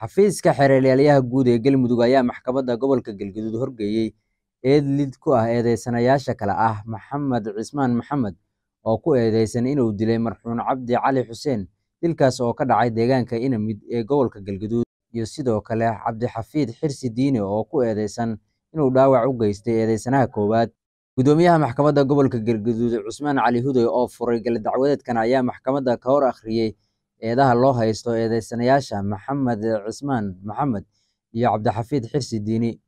Xafiiska Xeeraryaalaha Guud ee Galmudug ayaa maxkamadda gobolka Galgaduud horgeeyay eed lid ku ah eedeysanayaasha kale ah Maxamed Cismaan Maxamed oo ku eedeysan inuu dilay marxuun Cabdi Cali Xuseen dilkaas oo ka dhacay deegaanka Inamid ee gobolka Galgaduud iyo sidoo kale Cabdixafiid Xirsi Diine oo ku eedeysan inuu dhaawac u geystay eedeysanaha koowaad. Gudoomiyaha maxkamadda gobolka Galgaduud Cusmaan Cali Huday oo furay gala-dacwadeedkan ayaa maxkamadda ka hor akhriyay eedaha loo haysto eedeysanayaasha Maxamed Cismaan Maxamed iyo Cabdixafiid Xirsi Diine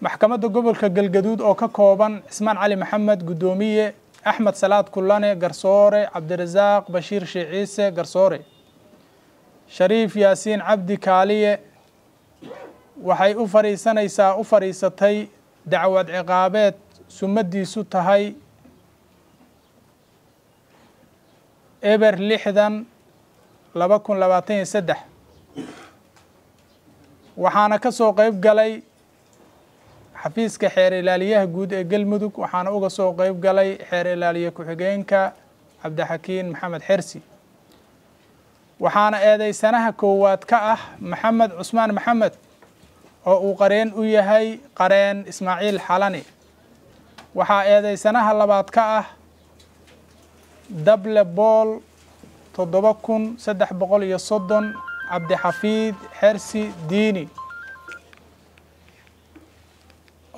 maxkamadda gobolka galgaduud oo ka kooban cismaan cali maxamed guddoomiye axmed salaad kulane garsoore cabdirasaaq bashiir sheekh ciise garsoore. Shariif yaasiin cabdi kaaliye waxay u fadhiisanaysaa u fadhiisatay dacwad ciqaabeed sumadiisu tahay eber lixdan laba kun labaatan iyo saddex. Waxaana ka soo qeyb galay xafiiska xeer ilaaliyaha guud ee galmudug waxaana uga soo qeyb galay xeer ilaaliye ku-xigeenka cabdixakiin maxamed xersi. Waxaana eedeysanaha koowaad ka ah maxamed cusmaan maxamed oo uu qareen u yahay qareen ismaaciil xalani. Waxaa eedeysanaha labaad ka ah dable bool toddoba kun saddex boqol iyo soddon cabdixafiid xersi diini.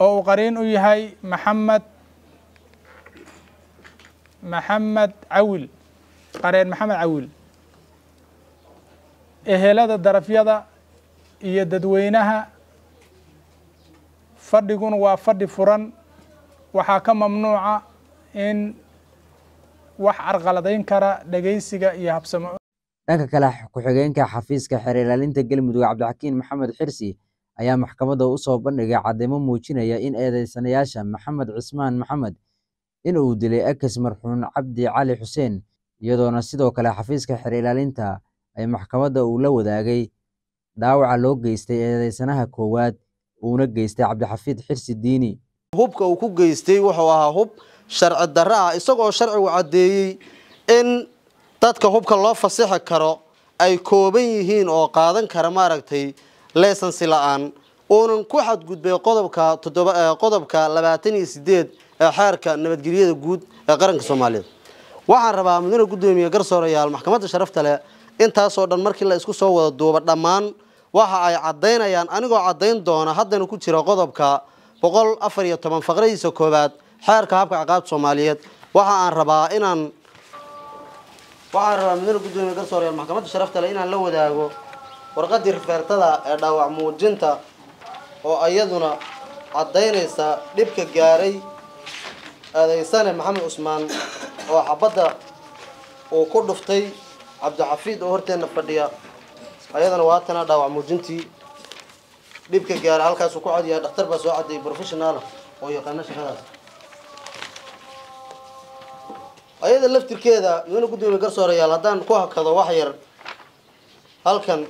Oo uu qariin u yahay maxamed maxamed cawil. Qareen maxamed cawil. Ehelada darafyada iyo dadweynaha fadhiguna waa fadhi furan. Waxaa ka mamnuuca in wax carqaladayn kara dhegeysiga iyo habsamo. Dhanka kale ku-xigeenka xafiiska xeer ilaalinta galmudug cabdixakiin maxamed xirsi ayaa maxkamadda u soo bandhigay cadeymo muujinaya in eedeysanayaasha maxamed cismaan maxamed in uu dilay ekes marxuun cabdi cali xuseen iyadoona sidoo kale xafiiska xeer ilaalinta ay maxkamadda uu la wadaagay dhaawaca loo geystay eedeysanaha koowaad uuna geystay cabdixafiid xirsi diini hubka uu ku geystay wuxuu ahaa hub sharci darro ah isagoo sharcigu caddeeyey in dadka hubka loo fasixi karo ay kooban yihiin oo qaadan kara maaragtay leesansi la'aan. Uunan ku xadgudbay qodobka toddoba qodobka labaatan iyo sideed ee xeerka nabadgelyada guud ee qaranka soomaaliyeed. Waxaan rabaa mudane guddoomiye garsoorayaal maxkamadda sharafta leh intaasoo dhan markii la isku soo wada duuba dhammaan waxa ay caddaynayaan anigoo caddayn doona haddana ku jira qodobka boqol afar iyo toban faqradiisa koowaad xeerka habka ciqaabta soomaaliyeed. Waxa aan rabaa inaan waxaan rabaa mudane guddoomiye garsoorayaal maxkamadda sharafta leh inaan la wadaago warqaddii rifeertada ee dhaawac muujinta oo iyaduna caddaynaysa dhibka gaaray eedeysane maxamed cusmaan oo xabadda uu ku dhuftay cabdixafiid oo horteenna fadhiya. Ayadana waatana dhaawac muujintii dhibka gaaray halkaasuu ku codyahay dhakhtar baa soo caddeeyay professionaala oo yaqaano shaqadaas. Ayada laftirkeeda mudane guddoomiye garsoorayaal haddaan ku hakado wax yar halkan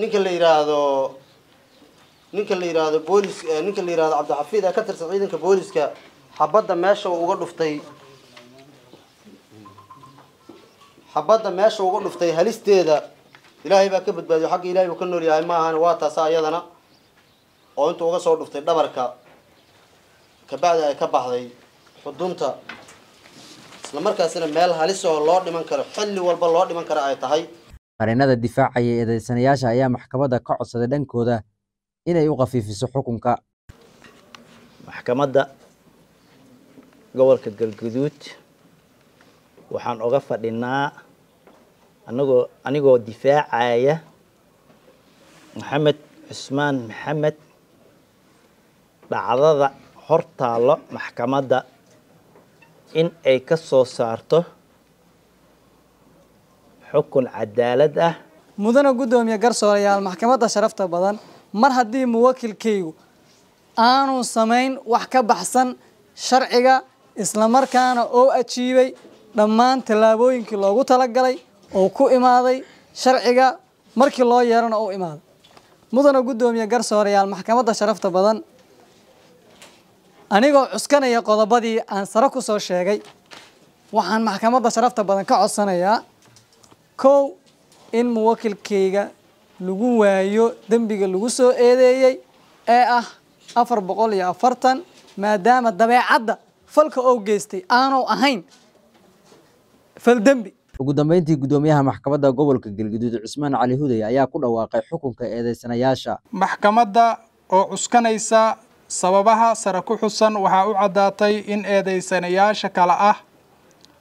ninka la yidhaahdo ninka la yidhaahdo boolis ninka la yidhahdo cabdixafiid ee ka tirsan ciidanka booliska xabadda meesha uga dhuftay xabadda meesha uga dhuftay halisteeda ilaahay baa ka badbaadiyo xagga ilahay uu ka nool yahay ma ahan waa taasa ayadana oo intuu uga soo dhuftay dhabarka kabacdi ay ka baxday xudunta isla markaasina meel halis oo loo dhiman karo xilli walba loo dhiman karo ay tahay. Qareenada difaacaya eedeysanayaasha ayaa maxkamadda ka codsaday dhankooda inay u khafiifiso xukunka. Maxkamadda gobolka galguduud waxaan oga fadhinaa anagoo anigoo difaacaya maxamed cusmaan maxamed dhacdada hor taallo maxkamadda in ay ka soo saarto xukun cadaalad ah mudane guddoomiye garsoorayaal maxkamadda sharafta badan mar haddii muwakilkaygu aanu samayn wax ka baxsan sharciga islamarkaana oo ajiibay dhammaan tallaabooyinkii loogu talagalay oo ku imaaday sharciga markii loo yeerana u imaaday mudane guddoomiye garsoorayaal maxkamadda sharafta badan anigoo cuskanaya qodobadii aan sare ku soo sheegay waxaan maxkamadda sharafta badan ka codsanayaa kow in muwakilkayga lagu waayo dembiga lagu soo eedeeyey ee ah afar boqol iyo afartan maadaama dabeecadda falka oo geystay aanu ahayn fal dembi ugu dambeyntii guddoomiyaha maxkamadda gobolka galgaduud cusmaan cali huday ayaa ku dhawaaqay xukunka eedeysanayaasha. Maxkamadda oo cuskanaysa sababaha sare ku xusan waxaa u caddaatay in eedeysanayaasha kale ah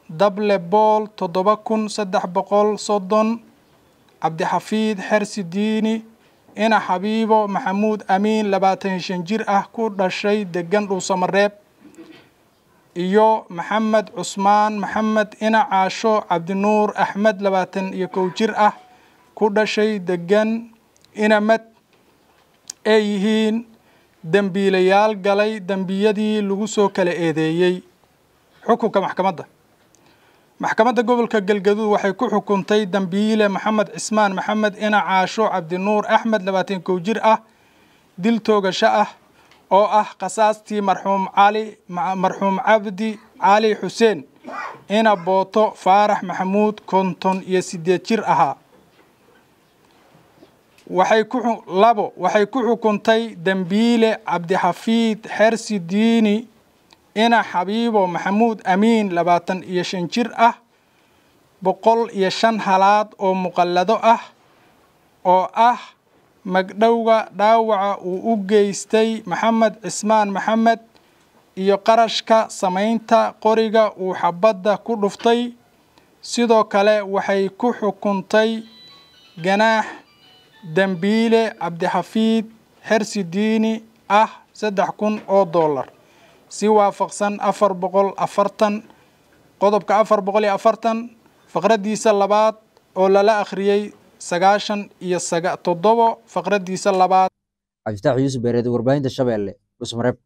dable bool toddoba kun saddex boqol soddon cabdixafiid xersi diini ina xabiibo maxamuud amiin labaatan shan jir ah ku dhashay degan dhuusamareeb iyo maxamed cusmaan maxamed ina caasho cabdinuur axmed labaatan iyo kow jir ah ku dhashay degan inamad ay yihiin dembiilayaal galay dembiyadii lagu soo kala eedeeyey. Xukunka maxkamadda. Maxkamadda gobolka galgaduud waxay ku xukuntay dembiile maxamed cismaan maxamed ina caasho cabdinuur axmed labaatan kow jir ah dil toogasho ah oo ah qasaastii marxuum cali marxuum cabdi cali xuseen ina booto faarax maxamuud konton iyo sideed jir ahaa waxay ku labo waxay ku xukuntay dembiile cabdixafiid xersi diini ina xabiibo maxamuud amiin labaatan iyo shan jir ah boqol iyo shan halaad oo muqallado ah oo ah magdhowga dhaawaca uu u geystay maxamed cismaan maxamed iyo qarashka samaynta qoriga uu xabadda ku dhuftay. Sidoo kale waxay ku xukuntay ganaax dembiile cabdixafiid xersi diini ah saddex kun oo dollar si waafaqsan afar boqol afartan qodobka afar boqol iyo afartan faqraddiisa labaad oo lala akhriyey sagaashan iyo toddobo faqraddiisa labaad. Cabdifitaax yuusuf beereed warbaahinta shabeelle dhusmareeb